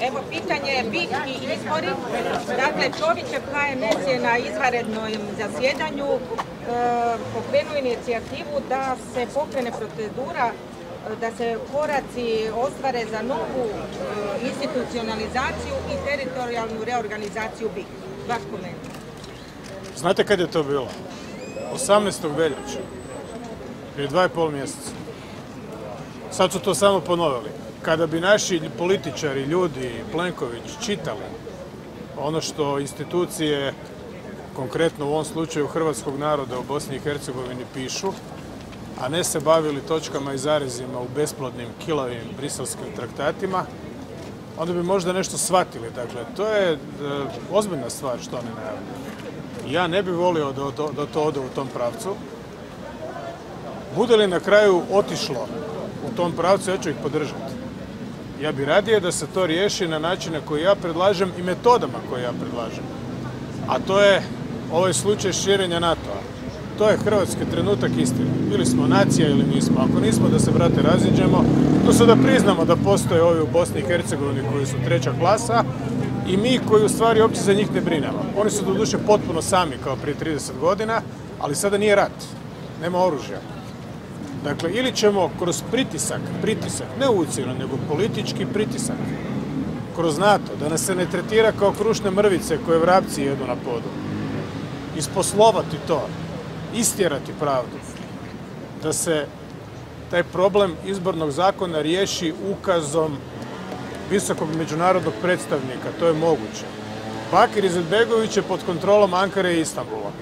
Evo, pitanje je BiH i izbori. Dakle, Čovićev HNS je na izvanrednom zasjedanju e, pokrenuo inicijativu da se pokrene procedura e, da se koraci ostvare za novu e, institucionalizaciju i teritorijalnu reorganizaciju BiH. Vaš komentar. Znate kad je to bilo? 18. veljače. Prije dva i pol mjeseca. Sad su to samo ponovili. Kada bi naši političari, ljudi, Plenković čitali ono što institucije, konkretno u ovom slučaju hrvatskog naroda u Bosni i Hercegovini pišu, a ne se bavili točkama i zarezima u besplodnim kilavim briselskim traktatima, onda bi možda nešto shvatili. Dakle, to je e, ozbiljna stvar što oni najavljuju. Ja ne bih volio da to ode u tom pravcu. Bude li na kraju otišlo u tom pravcu, ja ću ih podržati. Ja bih radije da se to riješi na načine koje ja predlažem i metodama koje ja predlažem. A to je ovaj slučaj širenja NATO-a. To je hrvatski trenutak istine. Bili smo nacija ili nismo. Ako nismo, da se, brate, raziđemo. To su da priznamo da postoje ovi u Bosni i Hercegovini koji su treća klasa i mi koji u stvari uopće za njih ne brinemo. Oni su doduše potpuno sami kao prije 30 godina, ali sada nije rat. Nema oružja. Dakle, ili ćemo kroz pritisak, pritisak, ne ucjenu, nego politički pritisak, kroz NATO, da nas se ne tretira kao krušne mrvice koje vrapci jedu na podu, isposlovati to, istjerati pravdu, da se taj problem izbornog zakona riješi ukazom visokog međunarodnog predstavnika, to je moguće. Bakir Izetbegović je pod kontrolom Ankare i Istanbula.